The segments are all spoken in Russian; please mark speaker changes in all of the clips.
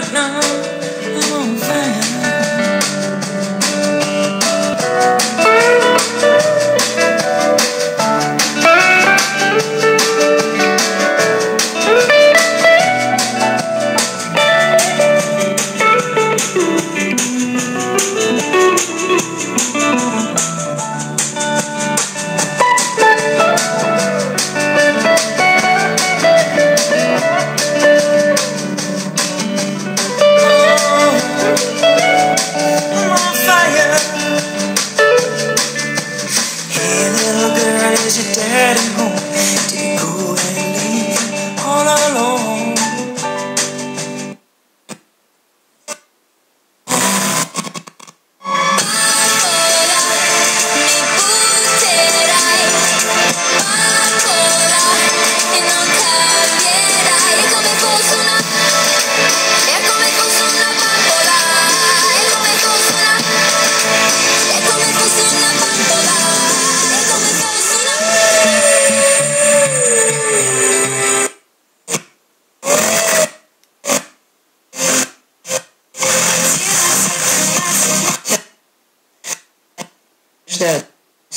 Speaker 1: no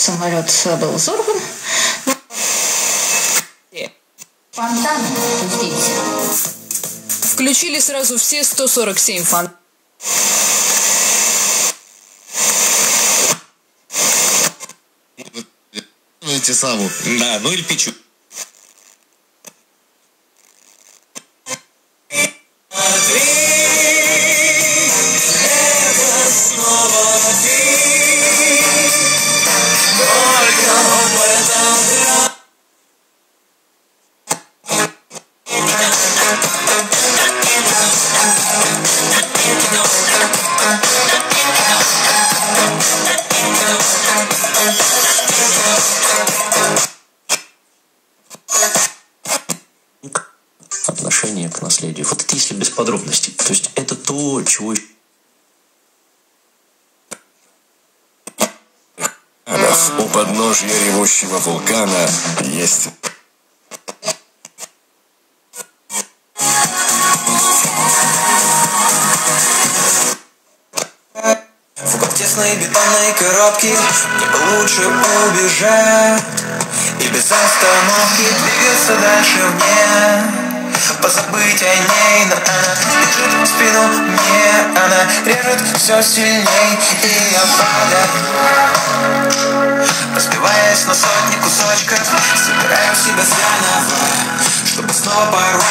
Speaker 2: Самолет был взорван. Фонтан здесь.
Speaker 3: Включили сразу все 147 фан.
Speaker 4: Эти саму.
Speaker 5: Да, ну или печу.
Speaker 6: Отношение к наследию. Вот это если без подробностей. То есть это то, чего
Speaker 4: У подножья ревущего вулкана есть
Speaker 1: В тесной бетонной коробке лучше убежать И без остановки двигаться дальше мне Позабыть о ней, но она лежит в спину мне. Она режет все сильней И я падаю. Разбиваясь на сотни кусочков Собираю себя заново Чтобы снова порвать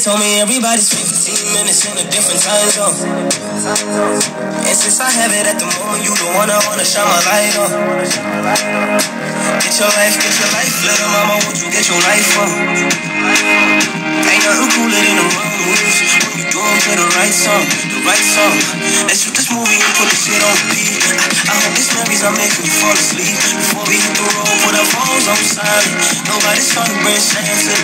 Speaker 7: told me everybody's 15 minutes in a different time zone. And since I have it at the moment, you the one I wanna shine my light on. Get your life, get your life, little mama, what you get your life from? Ain't nothing cooler than the wrong moves when you do to the right song, the right song. Let's shoot this movie and put the shit on repeat. I, I hope this memories are making you fall asleep. Before we hit the road, put our phones on silent. Nobody's trying to bring shame to